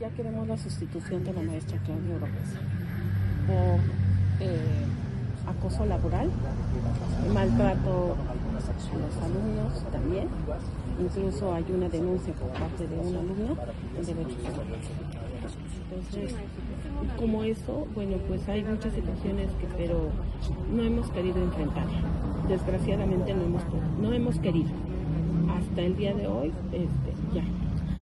ya queremos la sustitución de la maestra Claudia Oropesa por eh, acoso laboral, maltrato a los alumnos también. Incluso hay una denuncia por parte de un alumno en derechos humanos. Entonces, como eso, bueno, pues hay muchas situaciones que, pero no hemos querido enfrentar. Desgraciadamente no hemos, no hemos querido. Hasta el día de hoy, este, ya,